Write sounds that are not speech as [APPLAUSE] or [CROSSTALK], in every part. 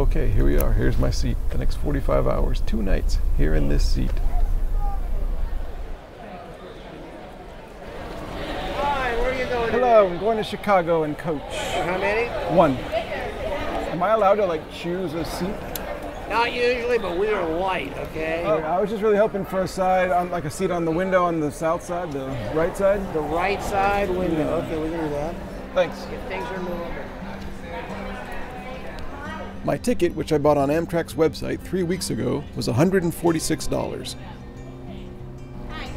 Okay, here we are. Here's my seat. The next 45 hours, two nights, here in this seat. Hi, where are you going? Hello, I'm going to Chicago in coach. How many? One. Am I allowed to like choose a seat? Not usually, but we are white, okay? Oh, I was just really hoping for a side, on like a seat on the window on the south side, the right side. The right side window. Okay, we can do that. Thanks. If things are moving. My ticket, which I bought on Amtrak's website three weeks ago, was $146.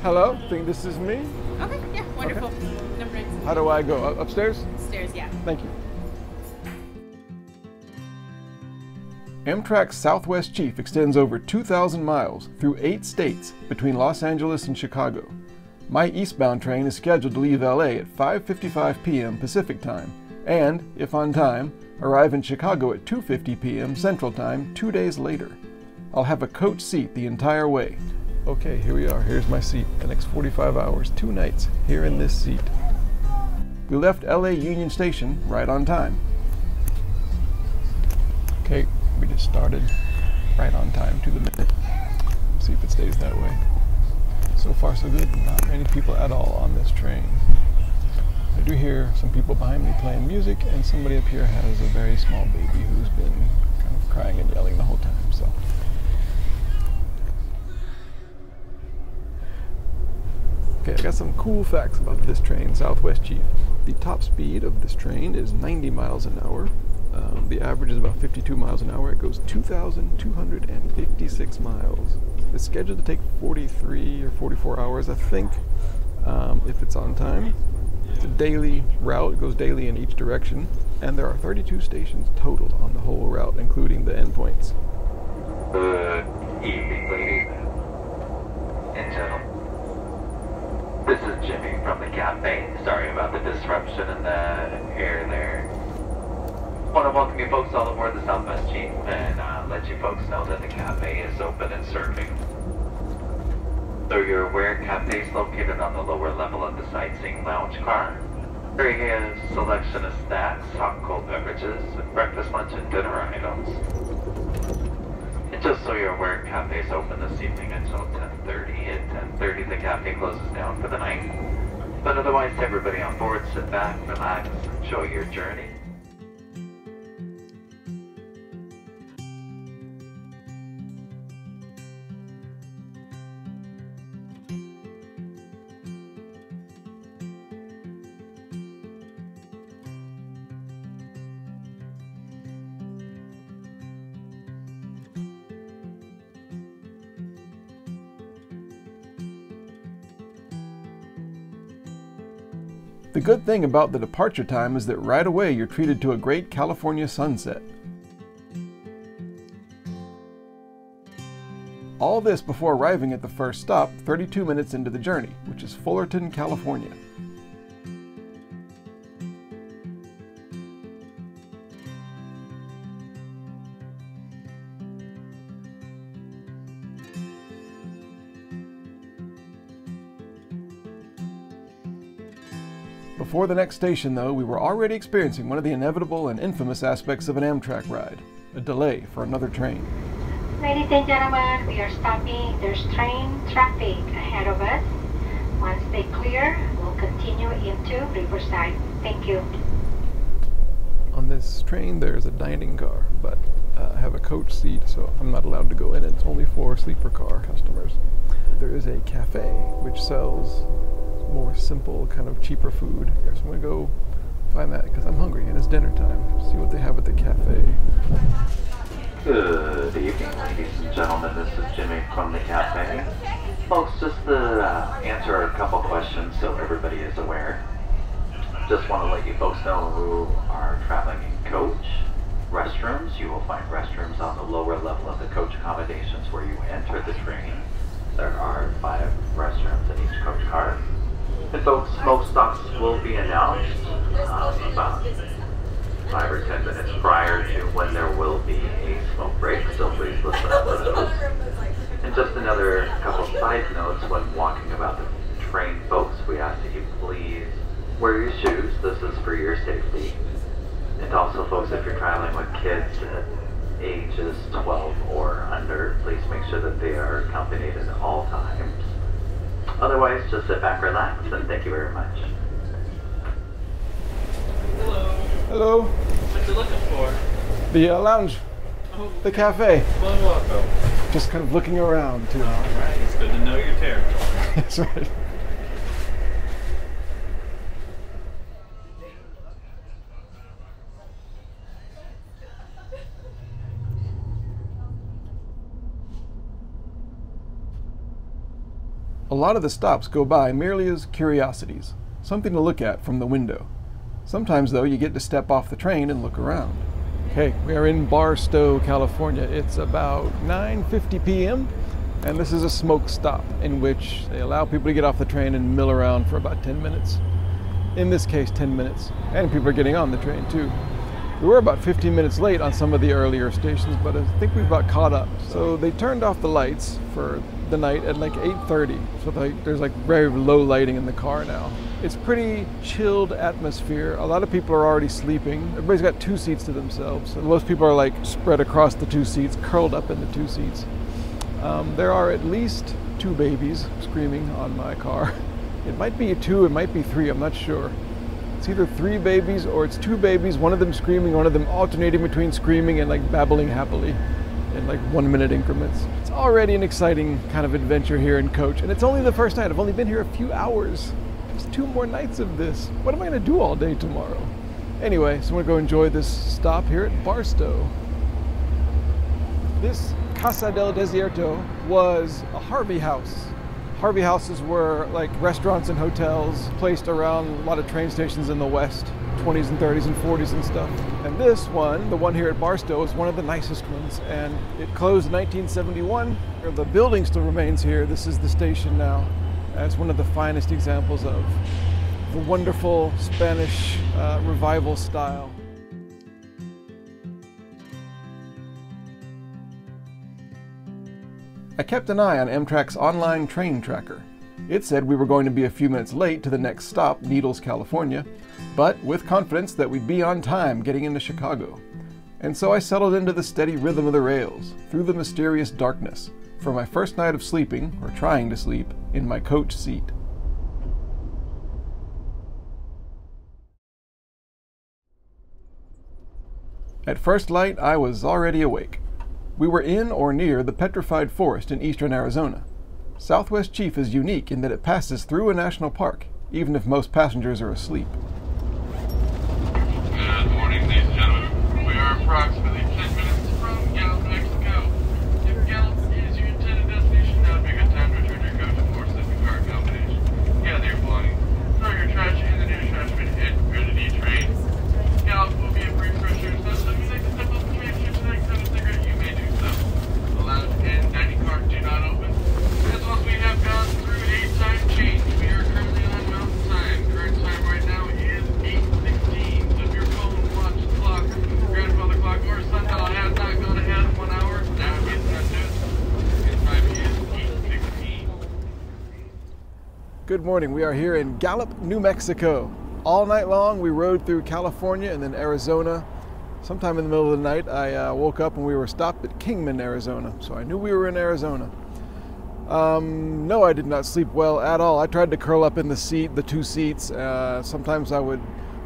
Hello, think this is me? Okay, yeah, wonderful. Number eight. How do I go? Up- Upstairs? Stairs, yeah. Thank you. Amtrak's Southwest Chief extends over 2,000 miles through eight states between Los Angeles and Chicago. My eastbound train is scheduled to leave LA at 5:55 p.m. Pacific Time and, if on time, arrive in Chicago at 2:50 p.m. Central Time 2 days later. I'll have a coach seat the entire way. Okay, here we are. Here's my seat. The next 45 hours, two nights, here in this seat. We left LA Union Station right on time. Okay, we just started right on time to the minute. See if it stays that way. So far, so good. Not many people at all on this train. I do hear some people behind me playing music, and somebody up here has a very small baby who's been kind of crying and yelling the whole time. So. Okay, I got some cool facts about this train, Southwest Chief. The top speed of this train is 90 miles an hour. Um, the average is about 52 miles an hour. It goes 2,256 miles. It's scheduled to take 43 or 44 hours, I think, um, if it's on time. A daily route. It goes daily in each direction. And there are 32 stations total on the whole route, including the endpoints. Good evening, ladies and gentlemen. This is Jimmy from the cafe. Sorry about the disruption in the air there. Want to welcome you folks all aboard the Southwest Chief and uh, let you folks know that the cafe is open and serving. So you're aware, cafe is located on the lower level of the sightseeing lounge car. There is a selection of snacks, hot cold beverages, and breakfast, lunch, and dinner items. And just so you're aware, cafe is open this evening until 10.30. At 10.30, the cafe closes down for the night. But otherwise, everybody on board, sit back, relax, enjoy your journey. Good thing about the departure time is that right away you're treated to a great California sunset. All this before arriving at the first stop 32 minutes into the journey, which is Fullerton, California. Before the next station, though, we were already experiencing one of the inevitable and infamous aspects of an Amtrak ride a delay for another train. Ladies and gentlemen, we are stopping. There's train traffic ahead of us. Once they clear, we'll continue into Riverside. Thank you. On this train, there's a dining car, but uh, I have a coach seat, so I'm not allowed to go in. It's only for sleeper car customers. There is a cafe which sells more simple, kind of cheaper food. So I'm gonna go find that because I'm hungry and it's dinner time. See what they have at the cafe. Good evening, ladies and gentlemen. This is Jimmy from the cafe. Folks, just to uh, answer a couple questions so everybody is aware. Just want to let you folks know who are traveling in coach. Restrooms, you will find restrooms on the lower level of the coach accommodations where you enter the train. There are five restrooms in each coach car. And folks, smoke stops will be announced um, about five or ten minutes prior to when there will be a smoke break, so please listen up for those. And just another couple side notes when walking about the train, folks, we ask that you please wear your shoes. This is for your safety. And also, folks, if you're traveling with kids at age reaches 12 or under, please make sure that they are accompanied at all times. Otherwise, just sit back, relax, and thank you very much. Hello. Hello. What are you looking for? The uh, lounge, Oh, the cafe. well, welcome. Just kind of looking around too. All right. It's good to know your territory. [LAUGHS] That's right. A lot of the stops go by merely as curiosities, something to look at from the window. Sometimes, though, you get to step off the train and look around. Okay, we are in Barstow, California. It's about 9:50 p.m. and this is a smoke stop in which they allow people to get off the train and mill around for about 10 minutes. In this case, 10 minutes, and people are getting on the train too. We were about 15 minutes late on some of the earlier stations, but I think we've about caught up. So they turned off the lights for the night at like 8:30. So like, there's like very low lighting in the car now. It's pretty chilled atmosphere. A lot of people are already sleeping. Everybody's got two seats to themselves. And most people are like spread across the two seats, curled up in the two seats. Um, there are at least two babies screaming on my car. [LAUGHS] It might be two, it might be three, I'm not sure. It's either three babies or it's two babies, one of them screaming, one of them alternating between screaming and like babbling happily in like one minute increments. It's already an exciting kind of adventure here in Coach, and it's only the first night. I've only been here a few hours. There's two more nights of this. What am I going to do all day tomorrow? Anyway, so I'm to go enjoy this stop here at Barstow. This Casa del Desierto was a Harvey house. Harvey houses were like restaurants and hotels placed around a lot of train stations in the West, 20s and 30s and 40s and stuff. And this one, the one here at Barstow, is one of the nicest ones. And it closed in 1971. The building still remains here. This is the station now. It's one of the finest examples of the wonderful Spanish uh, revival style. I kept an eye on Amtrak's online train tracker. It said we were going to be a few minutes late to the next stop, Needles, California, but with confidence that we'd be on time getting into Chicago. And so I settled into the steady rhythm of the rails, through the mysterious darkness, for my first night of sleeping, or trying to sleep, in my coach seat. At first light, I was already awake. We were in or near the Petrified Forest in eastern Arizona. Southwest Chief is unique in that it passes through a national park, even if most passengers are asleep. Good morning, ladies and gentlemen. We are approximately 10 minutes from Gallup, Mexico. If Gallup is your intended destination, now would be a good time to return your coach and more sleeping car accommodation. Gather your belongings, throw your trash in the nearest trash bin, and prepare to detrain. Gallup will be a brief refresher, so if you'd like to step off the train, shoot the next time a cigarette, you may do so. The lounge and dining car do not open. As well as we have gone through a time change, we are currently on Mountain Time. Current time right now is 8.16. So if your phone, watch, clock, grandfather clock, or sundial has not gone ahead of one hour, now it is not good. And time is 8.16. Good morning. We are here in Gallup, New Mexico. All night long, we rode through California and then Arizona. Sometime in the middle of the night, I uh, woke up and we were stopped at Kingman, Arizona. So I knew we were in Arizona. Um, no, I did not sleep well at all. I tried to curl up in the seat, the two seats. Uh, sometimes I would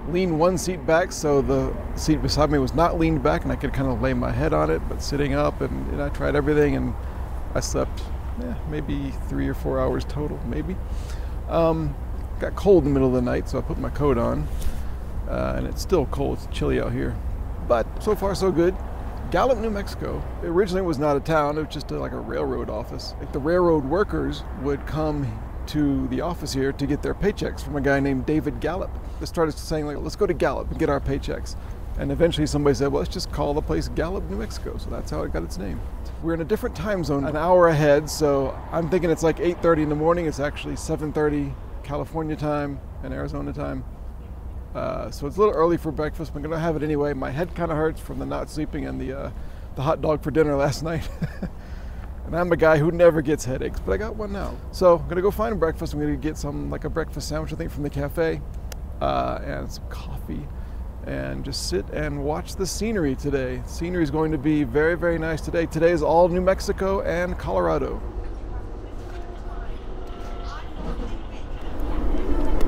lean one seat back so the seat beside me was not leaned back and I could kind of lay my head on it, but sitting up. And, and I tried everything and I slept eh, maybe three or four hours total, maybe. Um, got cold in the middle of the night, so I put my coat on. Uh, and it's still cold, it's chilly out here. But so far, so good. Gallup, New Mexico, originally was not a town, it was just a, like a railroad office. Like the railroad workers would come to the office here to get their paychecks from a guy named David Gallup. They started saying, like, let's go to Gallup and get our paychecks. And eventually somebody said, well, let's just call the place Gallup, New Mexico. So that's how it got its name. We're in a different time zone, an hour ahead. So I'm thinking it's like 8.30 in the morning. It's actually 7.30 California time and Arizona time. Uh, so it's a little early for breakfast, but I'm gonna have it anyway. My head kind of hurts from the not sleeping and the uh, the hot dog for dinner [LAUGHS] last night. and I'm a guy who never gets headaches, but I got one now. So I'm gonna go find breakfast. I'm gonna get some like a breakfast sandwich, I think, from the cafe, uh, and some coffee, and just sit and watch the scenery today. Scenery is going to be very, very nice today. Today is all New Mexico and Colorado.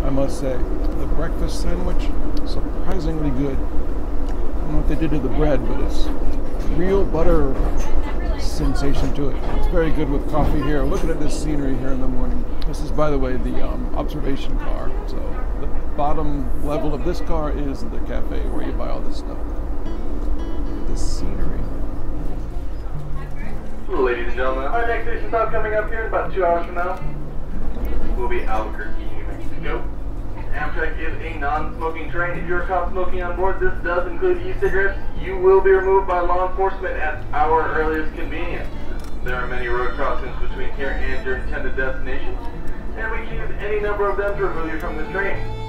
I must say, the breakfast sandwich surprisingly good. I don't know what they did to the bread, but it's real butter sensation to it. It's very good with coffee here. Looking at this scenery here in the morning. This is, by the way, the um, observation car. So the bottom level of this car is the cafe where you buy all this stuff. Look at this scenery. Ladies and gentlemen, our next station stop coming up here in about two hours from now will be Albuquerque, New Mexico. Amtrak is a non-smoking train. If you're caught smoking on board, this does include e-cigarettes. You will be removed by law enforcement at our earliest convenience. There are many road crossings between here and your intended destination, and we can use any number of them to remove you from this train.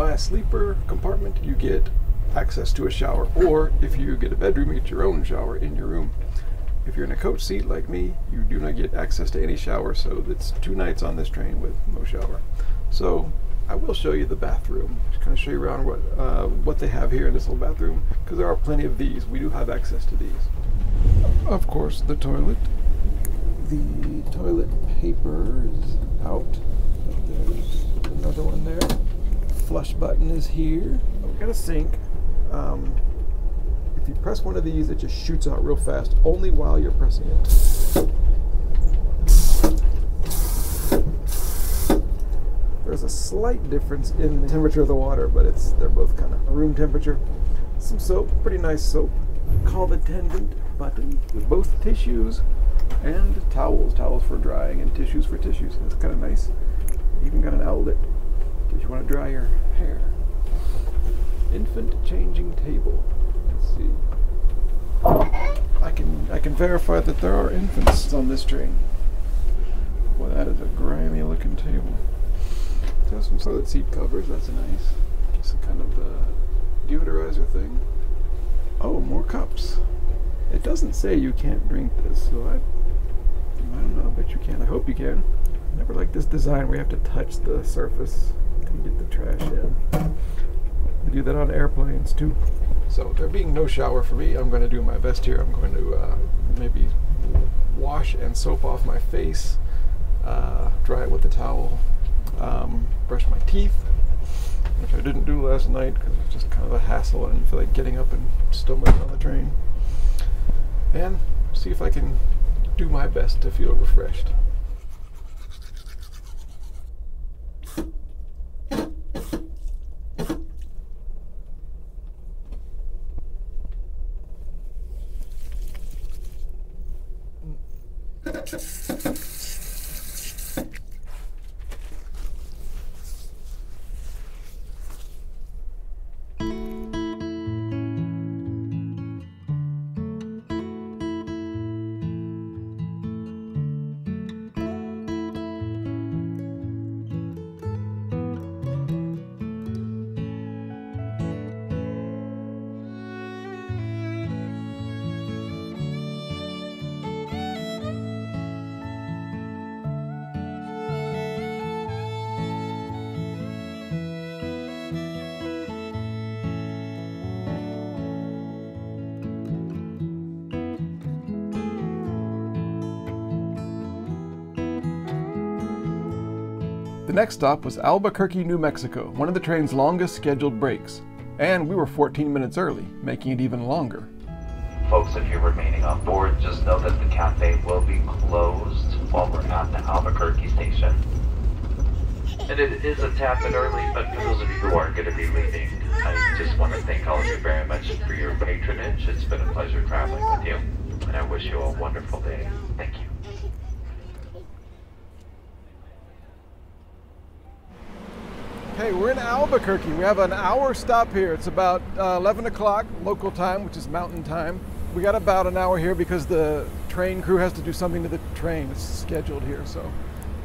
Buy a sleeper compartment, you get access to a shower, or if you get a bedroom, you get your own shower in your room. If you're in a coach seat like me, you do not get access to any shower, so it's two nights on this train with no shower. So I will show you the bathroom, just kind of show you around what uh, what they have here in this little bathroom, because there are plenty of these. We do have access to these. Of course, the toilet. The toilet paper is out. There's another one there flush button is here. We've got a sink. Um, if you press one of these, it just shoots out real fast, only while you're pressing it. There's a slight difference in the temperature of the water, but it's they're both kind of room temperature. Some soap, pretty nice soap. Call the attendant button with both tissues and towels. Towels for drying and tissues for tissues. That's kind of nice. Even got an outlet if you want to dry your hair. Infant changing table. Let's see. I can I can verify that there are infants on this train. Well, that is a grimy looking table. There's some toilet seat covers. That's nice. Just a kind of uh, deodorizer thing. Oh, more cups. It doesn't say you can't drink this, so I I don't know. I bet you can. I hope you can. I never like this design where you have to touch the surface to get the trash in. Do that on airplanes too. So there being no shower for me, I'm going to do my best here. I'm going to uh, maybe wash and soap off my face, uh, dry it with a towel, um, brush my teeth, which I didn't do last night because it was just kind of a hassle. I didn't feel like getting up and stumbling on the train. And see if I can do my best to feel refreshed. The next stop was Albuquerque, New Mexico, one of the train's longest scheduled breaks. And we were 14 minutes early, making it even longer. Folks, if you're remaining on board, just know that the cafe will be closed while we're at the Albuquerque station. And it is a tad bit early, but for those of you who are going to be leaving, I just want to thank all of you very much for your patronage. It's been a pleasure traveling with you, and I wish you a wonderful day. Thank you. We're in Albuquerque. We have an hour stop here. It's about uh, 11 o'clock local time, which is mountain time. We got about an hour here because the train crew has to do something to the train. It's scheduled here, so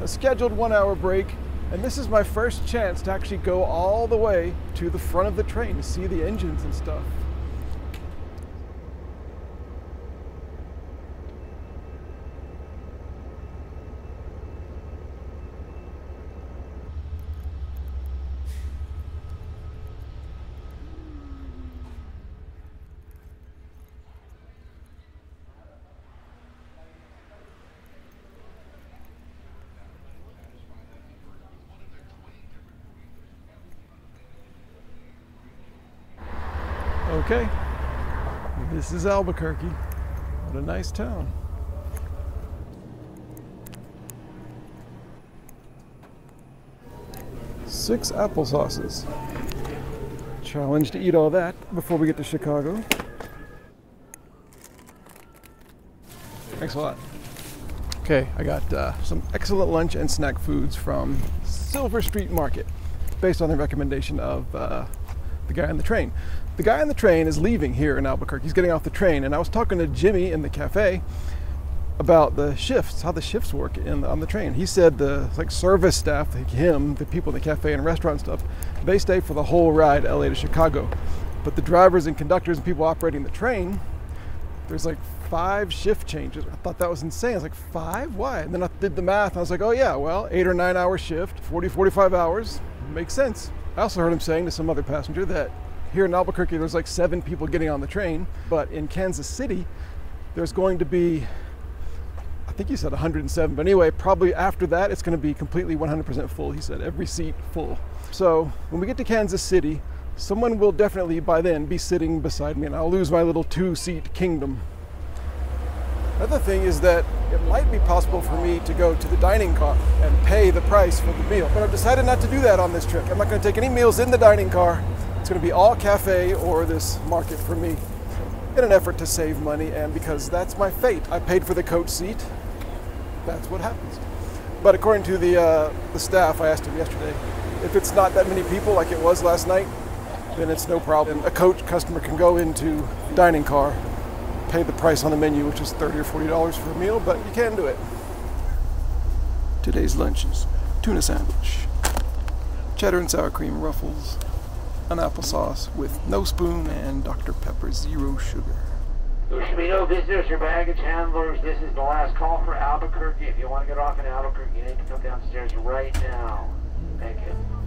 a scheduled one hour break. And this is my first chance to actually go all the way to the front of the train to see the engines and stuff. Okay, this is Albuquerque. What a nice town. Six applesauces. Challenge to eat all that before we get to Chicago. Thanks a lot. Okay, I got uh, some excellent lunch and snack foods from Silver Street Market, based on the recommendation of uh, the guy on the train. The guy on the train is leaving here in Albuquerque. He's getting off the train, and I was talking to Jimmy in the cafe about the shifts, how the shifts work in, on the train. He said the like service staff, like him, the people in the cafe and restaurant stuff, they stay for the whole ride LA to Chicago. But the drivers and conductors and people operating the train, there's like five shift changes. I thought that was insane. I was like, five? Why? And then I did the math. I was like, oh yeah, well, eight or nine hour shift, 40, 45 hours, makes sense. I also heard him saying to some other passenger that here in Albuquerque, there's like seven people getting on the train, but in Kansas City, there's going to be, I think he said 107, but anyway, probably after that, it's going to be completely 100% full. He said every seat full. So when we get to Kansas City, someone will definitely by then be sitting beside me, and I'll lose my little two seat kingdom. Another thing is that it might be possible for me to go to the dining car and pay the price for the meal. But I've decided not to do that on this trip. I'm not going to take any meals in the dining car. It's going to be all cafe or this market for me in an effort to save money and because that's my fate. I paid for the coach seat. That's what happens. But according to the, uh, the staff, I asked him yesterday, if it's not that many people like it was last night, then it's no problem. A coach customer can go into dining car pay the price on the menu, which is 30 or 40 dollars for a meal, but you can do it. Today's lunches: tuna sandwich, cheddar and sour cream ruffles, an applesauce with no spoon, and Dr. Pepper zero sugar. There should be no visitors or baggage handlers. This is the last call for Albuquerque. If you want to get off in Albuquerque, you need to come downstairs right now. Thank you.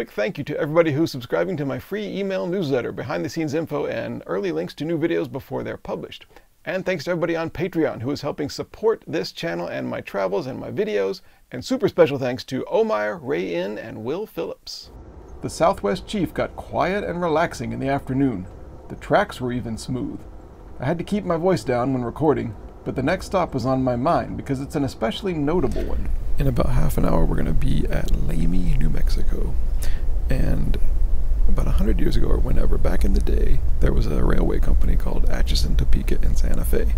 Quick thank you to everybody who's subscribing to my free email newsletter, behind the scenes info, and early links to new videos before they're published. And thanks to everybody on Patreon who is helping support this channel and my travels and my videos. And super special thanks to Omire, Ray In, and Will Phillips. The Southwest Chief got quiet and relaxing in the afternoon. The tracks were even smooth. I had to keep my voice down when recording, but the next stop was on my mind because it's an especially notable one. In about half an hour, we're going to be at Lamy, New Mexico. And about 100 100 years ago or whenever, back in the day, there was a railway company called Atchison, Topeka, and Santa Fe.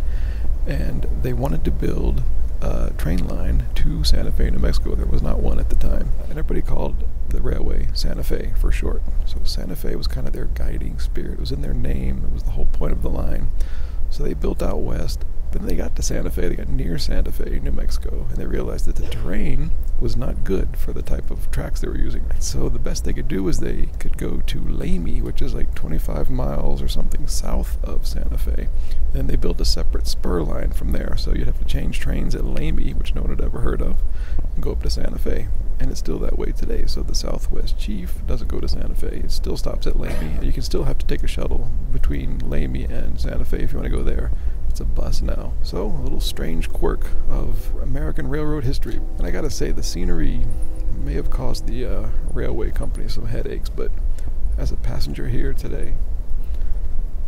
And they wanted to build a train line to Santa Fe, New Mexico. There was not one at the time. And everybody called the railway Santa Fe for short. So Santa Fe was kind of their guiding spirit. It was in their name, it was the whole point of the line. So they built out west. Then they got to Santa Fe, they got near Santa Fe, New Mexico, and they realized that the terrain was not good for the type of tracks they were using. So the best they could do was they could go to Lamy, which is like 25 miles or something south of Santa Fe. Then they built a separate spur line from there, so you'd have to change trains at Lamy, which no one had ever heard of, and go up to Santa Fe. And it's still that way today. So the Southwest Chief doesn't go to Santa Fe. It still stops at Lamy. And you can still have to take a shuttle between Lamy and Santa Fe if you want to go there. It's a bus now. So, a little strange quirk of American railroad history. And I gotta say, the scenery may have caused the uh, railway company some headaches, but as a passenger here today,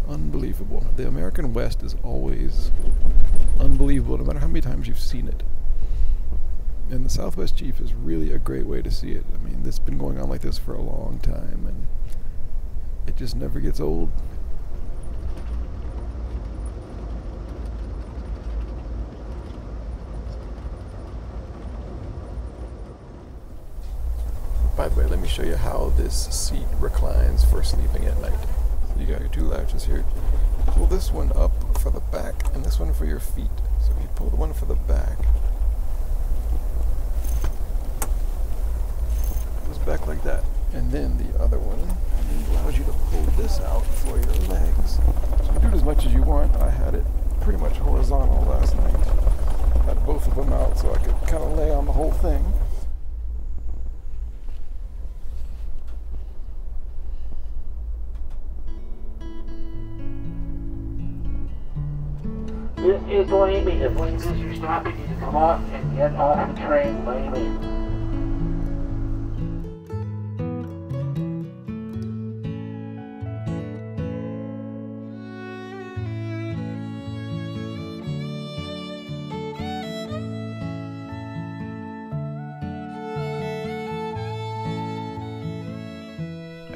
unbelievable. The American West is always unbelievable, no matter how many times you've seen it. And the Southwest Chief is really a great way to see it. I mean, this has been going on like this for a long time, and it just never gets old. By the way, let me show you how this seat reclines for sleeping at night. So you got your two latches here. Pull this one up for the back and this one for your feet. So if you pull the one for the back, goes back like that. And then the other one allows you to pull this out for your legs. So do it as much as you want. I had it pretty much horizontal last night. Had both of them out so I could kind of lay on the whole thing. Lamy. If Lamy is your stop, you to come off and get off the train, Lamy.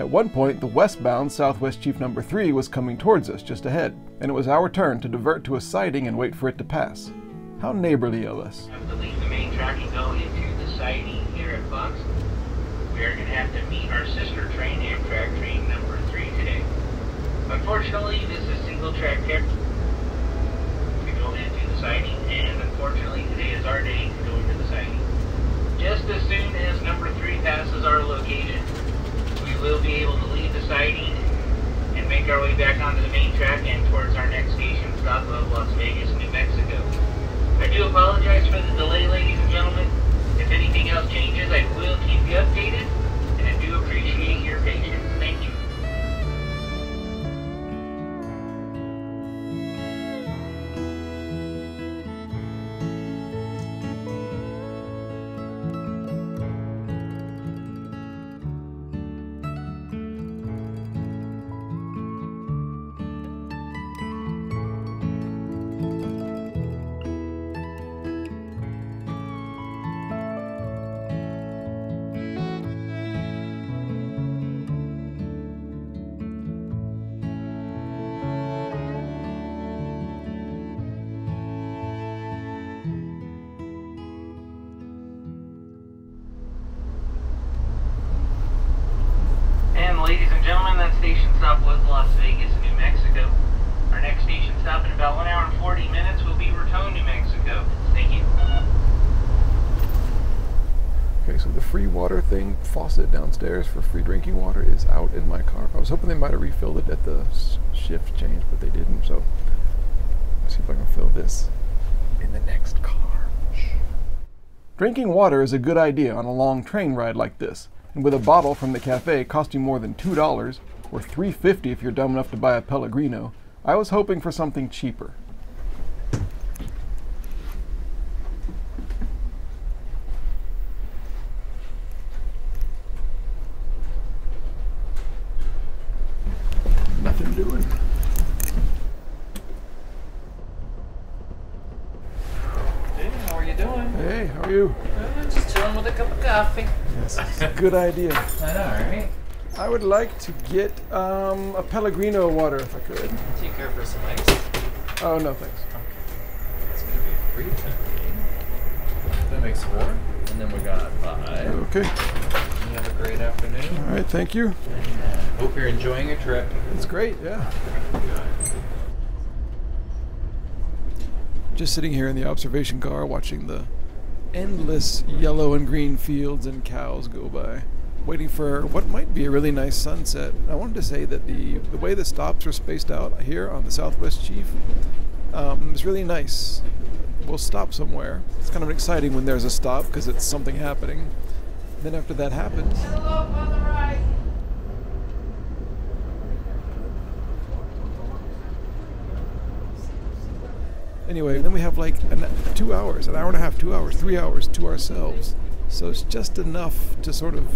At one point, the westbound Southwest Chief Number 3 was coming towards us just ahead, and it was our turn to divert to a siding and wait for it to pass. How neighborly of us. to leave the main track and go into the siding here at Bucks. We are going to have to meet our sister train, Amtrak train number three today. Unfortunately, this is single track here. We go into the siding, and unfortunately, today is our day to go into the siding. Just as soon as number three passes our location, we will be able to leave the siding and make our way back onto the main track and towards our next station stop of Las Vegas, New Mexico. I do apologize for the delay, ladies and gentlemen. If anything else changes, I will keep you updated, and I do appreciate your patience. Las Vegas, New Mexico. Our next station stop in about one hour and 40 minutes will be Raton, New Mexico. Thank you. Okay, so the free water thing, faucet downstairs for free drinking water is out in my car. I was hoping they might have refilled it at the shift change, but they didn't. So let's see if I can fill this in the next car. Drinking water is a good idea on a long train ride like this, and with a bottle from the cafe costing more than $2, or $3.50 if you're dumb enough to buy a Pellegrino, I was hoping for something cheaper. Nothing doing. Hey, how are you doing? Hey, how are you? Uh, just chilling with a cup of coffee. Yes, it's a good idea. I know, right? I would like to get um, a Pellegrino water if I could. Take care for some ice. Oh, no thanks. Okay. It's gonna be a free thing. That makes four. And then we got five. Okay. You have a great afternoon. All right, thank you. And Hope you're enjoying your trip. It's great, yeah. Just sitting here in the observation car watching the endless yellow and green fields and cows go by, waiting for what might be a really nice sunset. I wanted to say that the, the way the stops are spaced out here on the Southwest Chief um, is really nice. We'll stop somewhere. It's kind of exciting when there's a stop because it's something happening. Then after that happens, Anyway, then we have like an, two hours, an hour and a half, two hours, three hours to ourselves. So it's just enough to sort of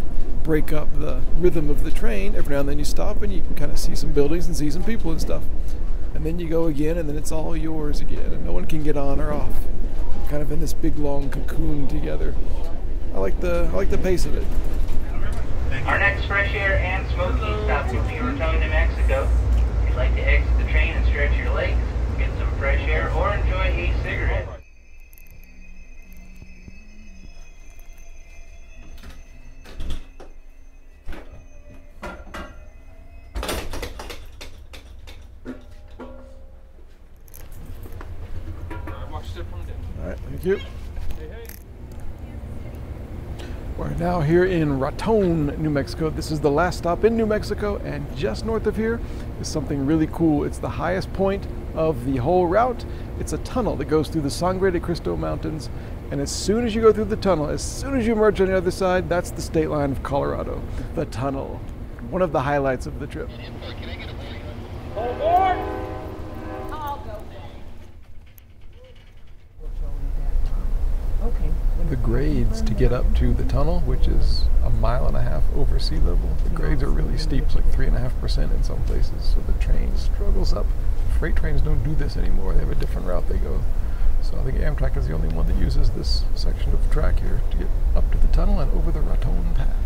break up the rhythm of the train. Every now and then you stop and you can kind of see some buildings and see some people and stuff. And then you go again, and then it's all yours again, and no one can get on or off. Kind of in this big long cocoon together. I like the I like the pace of it. Our next fresh air and smoking stop will be Raton, New Mexico. If you'd like to exit the train and stretch your legs, get some fresh air, or enjoy a cigarette. Here in Raton, New Mexico. This is the last stop in New Mexico, and just north of here is something really cool. It's the highest point of the whole route. It's a tunnel that goes through the Sangre de Cristo Mountains, and as soon as you go through the tunnel, as soon as you emerge on the other side, that's the state line of Colorado. The tunnel. One of the highlights of the trip. the grades to get up to the tunnel, which is a mile and a half over sea level. The grades are really steep, it's like three and a half percent in some places. So the train struggles up. Freight trains don't do this anymore. They have a different route they go. So I think Amtrak is the only one that uses this section of track here to get up to the tunnel and over the Raton Pass.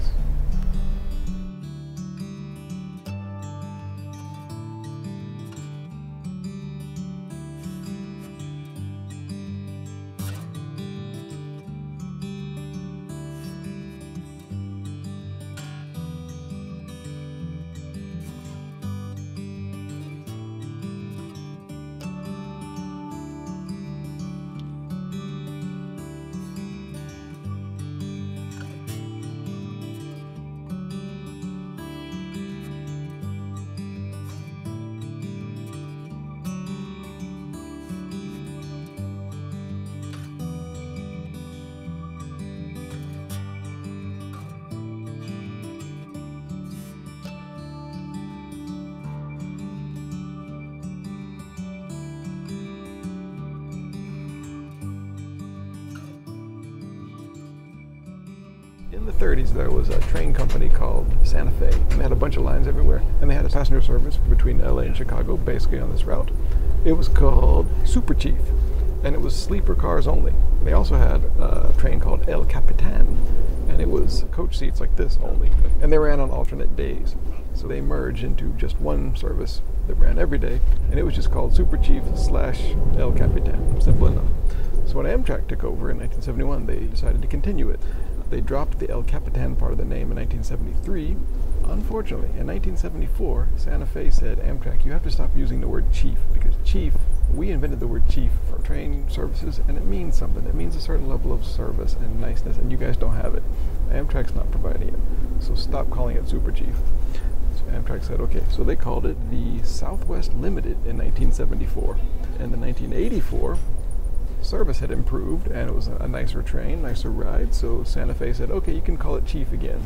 In 30s, there was a train company called Santa Fe, and they had a bunch of lines everywhere. And they had a passenger service between LA and Chicago, basically on this route. It was called Super Chief, and it was sleeper cars only. They also had a train called El Capitan, and it was coach seats like this only. And they ran on alternate days. So they merged into just one service that ran every day, and it was just called Super Chief slash El Capitan. Simple enough. So when Amtrak took over in 1971, they decided to continue it. They dropped the El Capitan part of the name in 1973. Unfortunately, in 1974, Santa Fe said, Amtrak, you have to stop using the word chief because chief, we invented the word chief for train services and it means something. It means a certain level of service and niceness, and you guys don't have it. Amtrak's not providing it. So stop calling it Super Chief. So Amtrak said, okay, so they called it the Southwest Limited in 1974. And in 1984, service had improved and it was a nicer train, nicer ride. So Santa Fe said, okay, you can call it Chief again.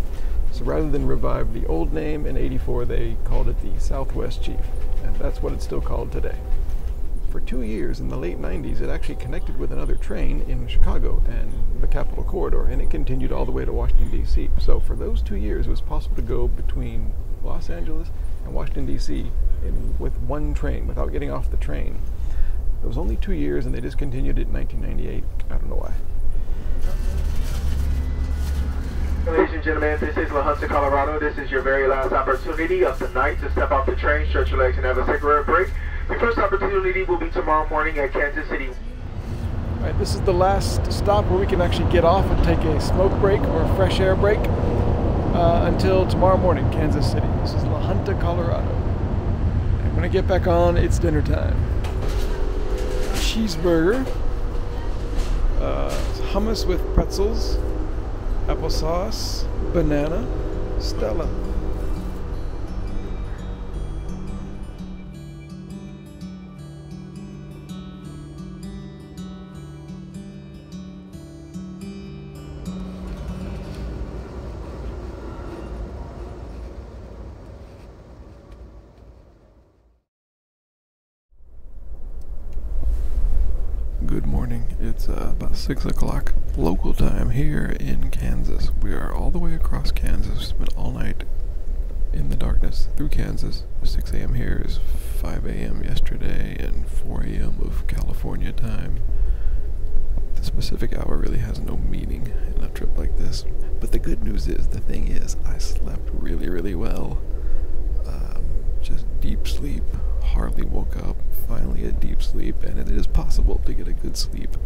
So rather than revive the old name in 84, they called it the Southwest Chief. And that's what it's still called today. For two years in the late 90s, it actually connected with another train in Chicago and the Capitol Corridor, and it continued all the way to Washington, D.C. So for those two years, it was possible to go between Los Angeles and Washington, D.C. With one train without getting off the train. It was only two years, and they discontinued it in 1998. I don't know why. Ladies and gentlemen, this is La Junta, Colorado. This is your very last opportunity of the night to step off the train, stretch your legs, and have a cigarette break. Your first opportunity will be tomorrow morning at Kansas City. All right, this is the last stop where we can actually get off and take a smoke break or a fresh air break uh, until tomorrow morning, Kansas City. This is La Junta, Colorado. And when I get back on, it's dinner time. Cheeseburger, uh, hummus with pretzels, applesauce, banana, Stella. 6 o'clock local time here in Kansas. We are all the way across Kansas. Spent all night in the darkness through Kansas. 6 a.m. here is 5 a.m. yesterday and 4 a.m. of California time. The specific hour really has no meaning in a trip like this. But the good news is, the thing is, I slept really, really well. Um, just deep sleep. Hardly woke up. Finally, a deep sleep, and it is possible to get a good sleep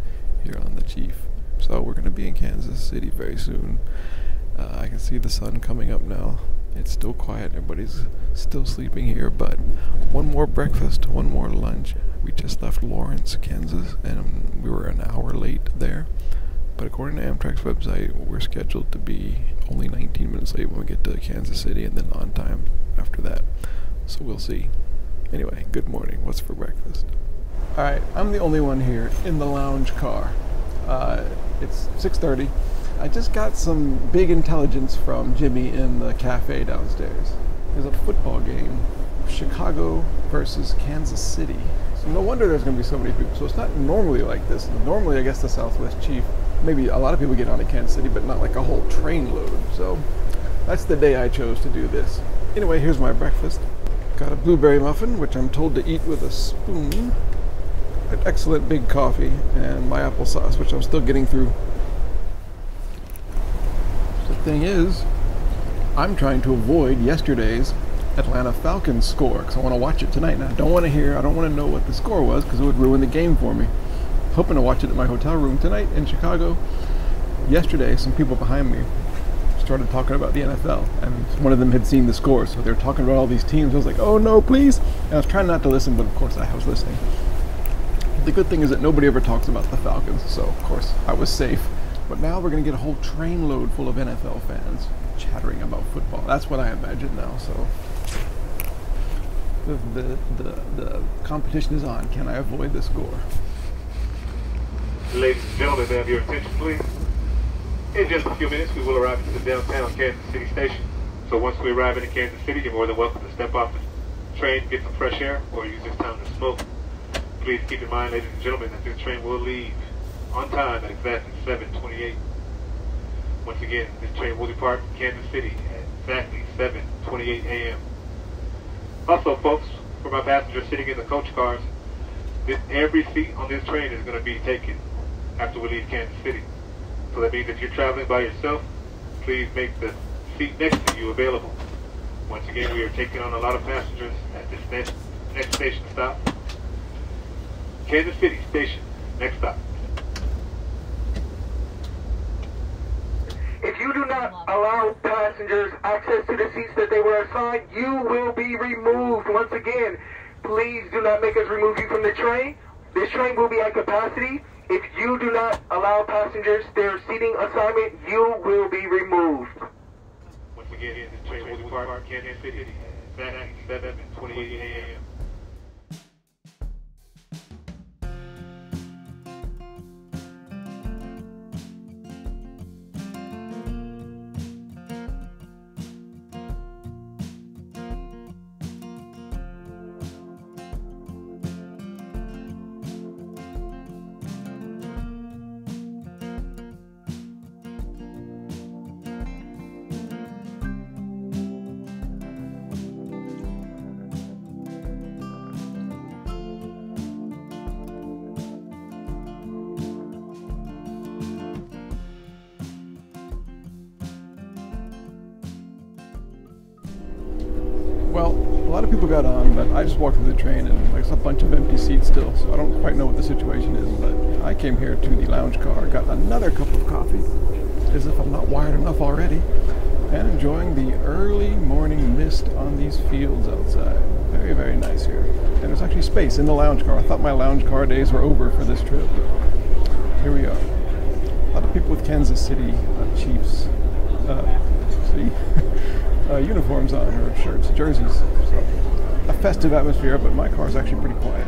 here on the Chief. So we're going to be in Kansas City very soon. Uh, I can see the sun coming up now. It's still quiet. Everybody's still sleeping here, but one more breakfast, one more lunch. We just left Lawrence, Kansas, and we were an hour late there. But according to Amtrak's website, we're scheduled to be only 19 minutes late when we get to Kansas City and then on time after that. So we'll see. Anyway, good morning. What's for breakfast? All right, I'm the only one here in the lounge car. Uh, it's 6:30. I just got some big intelligence from Jimmy in the cafe downstairs. There's a football game, Chicago versus Kansas City. So no wonder there's going to be so many people. So it's not normally like this. Normally, I guess the Southwest Chief, maybe a lot of people get on to Kansas City, but not like a whole train load. So that's the day I chose to do this. Anyway, here's my breakfast. Got a blueberry muffin, which I'm told to eat with a spoon. An excellent big coffee, and my applesauce, which I'm still getting through. The thing is, I'm trying to avoid yesterday's Atlanta Falcons score because I want to watch it tonight. And I don't want to hear, I don't want to know what the score was because it would ruin the game for me. Hoping to watch it at my hotel room tonight in Chicago. Yesterday, some people behind me started talking about the NFL, and one of them had seen the score, so they were talking about all these teams. I was like, "Oh no, please!" And I was trying not to listen, but of course I was listening. The good thing is that nobody ever talks about the Falcons, so of course I was safe. But now we're going to get a whole trainload full of NFL fans chattering about football. That's what I imagine now. So the the the, the competition is on. Can I avoid the score? Ladies and gentlemen, may I have your attention, please? In just a few minutes, we will arrive at the downtown Kansas City station. So once we arrive in Kansas City, you're more than welcome to step off the train, get some fresh air, or use this time to smoke. Please keep in mind, ladies and gentlemen, that this train will leave on time at exactly 7.28. Once again, this train will depart from Kansas City at exactly 7.28 a.m. Also, folks, for my passengers sitting in the coach cars, this, every seat on this train is going to be taken after we leave Kansas City. So that means if you're traveling by yourself, please make the seat next to you available. Once again, we are taking on a lot of passengers at this next, next station stop. Kansas City Station, next stop. If you do not allow passengers access to the seats that they were assigned, you will be removed. Once again, please do not make us remove you from the train. This train will be at capacity. If you do not allow passengers their seating assignment, you will be removed. Once again, this train will depart Kansas City at 7.28 a.m. just walked through the train and there's a bunch of empty seats still, so I don't quite know what the situation is. But I came here to the lounge car, got another cup of coffee, as if I'm not wired enough already, and enjoying the early morning mist on these fields outside. Very, very nice here. And there's actually space in the lounge car. I thought my lounge car days were over for this trip, but here we are. A lot of people with Kansas City uh, Chiefs. Uh, see? [LAUGHS] uh, uniforms on, or shirts, jerseys. Festive atmosphere, but my car is actually pretty quiet.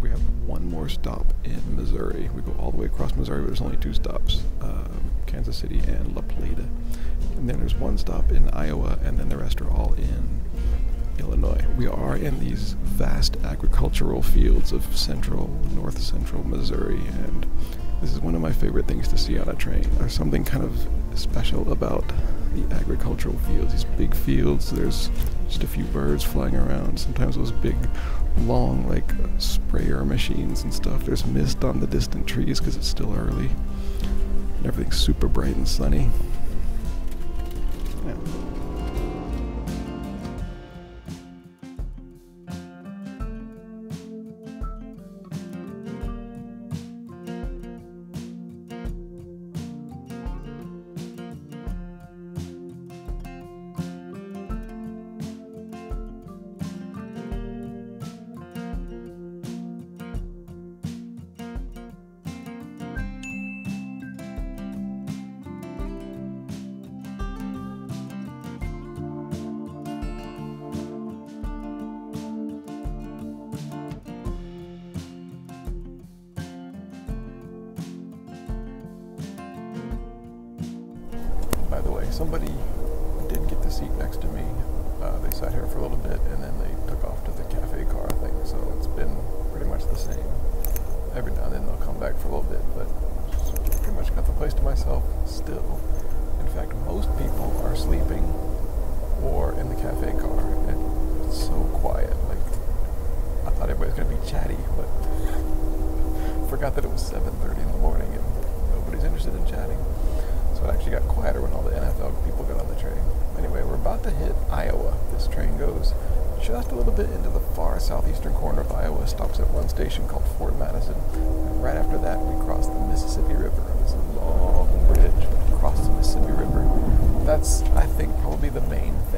We have one more stop in Missouri. We go all the way across Missouri, but there's only two stops um, Kansas City and La Plata. And then there's one stop in Iowa, These vast agricultural fields of central, north central Missouri, and this is one of my favorite things to see on a train. There's something kind of special about the agricultural fields, these big fields. There's just a few birds flying around, sometimes those big, long, like sprayer machines and stuff. There's mist on the distant trees because it's still early, and everything's super bright and sunny. Somebody did get the seat next to me. Uh, they sat here for a little bit and then they took off to the cafe car thing. So it's been pretty much the same. Every now and then they'll come back for a little bit, but pretty much got the place to myself still. In fact, most people are sleeping or in the cafe car. And it's so quiet. Like I thought everybody was gonna be chatty, but forgot that it was 7:30 in the morning and nobody's interested in chatting. So it actually got quieter when all the NFL people got on the train. Anyway, we're about to hit Iowa. This train goes just a little bit into the far southeastern corner of Iowa, stops at one station called Fort Madison. And right after that, we cross the Mississippi River on this long bridge across the Mississippi River. That's, I think, probably the main thing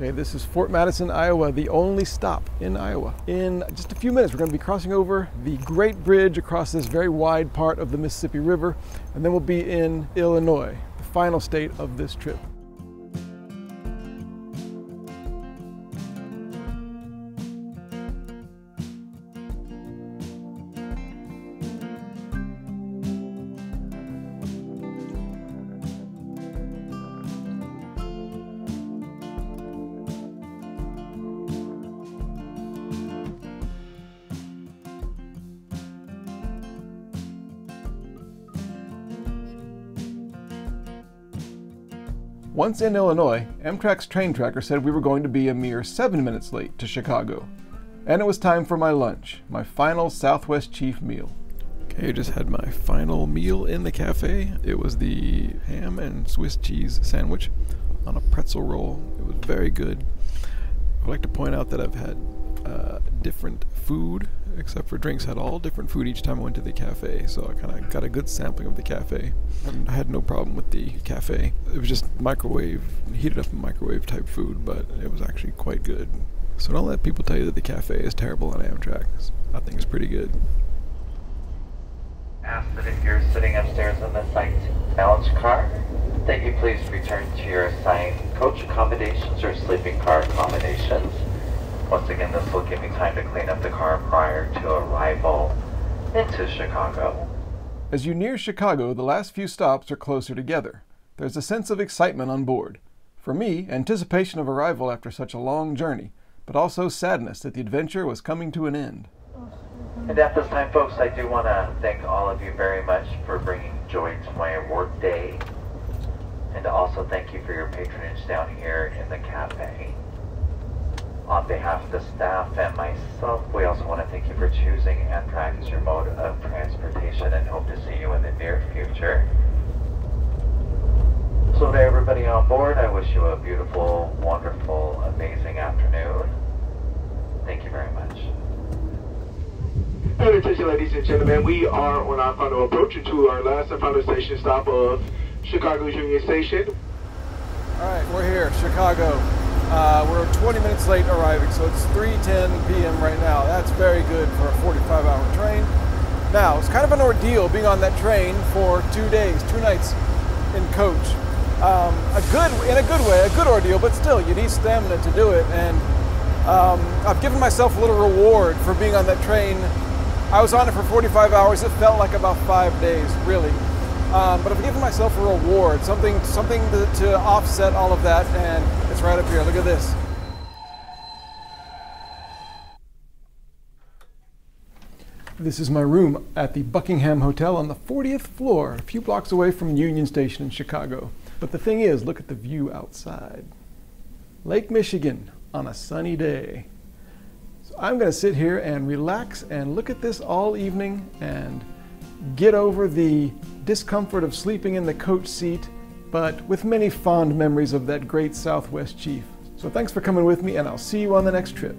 Okay, this is Fort Madison, Iowa, the only stop in Iowa. In just a few minutes, we're going to be crossing over the Great Bridge across this very wide part of the Mississippi River, and then we'll be in Illinois, the final state of this trip. Once in Illinois, Amtrak's train tracker said we were going to be a mere seven minutes late to Chicago. And it was time for my lunch, my final Southwest Chief meal. Okay, I just had my final meal in the cafe. It was the ham and Swiss cheese sandwich on a pretzel roll. It was very good. I'd like to point out that I've had uh, different food, except for drinks, had all different food each time I went to the cafe. So I kind of got a good sampling of the cafe. And I had no problem with the cafe. It was just microwave, heated up microwave type food, but it was actually quite good. So don't let people tell you that the cafe is terrible on Amtrak. I think it's pretty good. Ask that if you're sitting upstairs in the site lounge car, that you please return to your assigned coach accommodations or sleeping car accommodations. Once again, this will give me time to clean up the car prior to arrival into Chicago. As you near Chicago, the last few stops are closer together. There's a sense of excitement on board. For me, anticipation of arrival after such a long journey, but also sadness that the adventure was coming to an end. And at this time, folks, I do want to thank all of you very much for bringing joy to my award day. And also thank you for your patronage down here in the cafe. On behalf of the staff and myself, we also want to thank you for choosing Amtrak as your mode of transportation and hope to see you in the near future. So to everybody on board, I wish you a beautiful, wonderful, amazing afternoon. Thank you very much. And attention, ladies and gentlemen, we are on our final approach to our last and final station stop of Chicago's Union Station. All right, we're here, Chicago. Uh, we're 20 minutes late arriving, so it's 3:10 p.m. right now. That's very good for a 45-hour train. Now, it's kind of an ordeal being on that train for two days, two nights in coach. Um, a good, in a good way, a good ordeal, but still, you need stamina to do it. And um, I've given myself a little reward for being on that train. I was on it for 45 hours. It felt like about five days, really. Um, but I've given myself a reward, something, something to, to offset all of that, and it's right up here. Look at this. This is my room at the Buckingham Hotel on the 40th floor, a few blocks away from Union Station in Chicago. But the thing is, look at the view outside. Lake Michigan on a sunny day. So I'm going to sit here and relax and look at this all evening and get over the discomfort of sleeping in the coach seat, but with many fond memories of that great Southwest chief. So thanks for coming with me, and I'll see you on the next trip.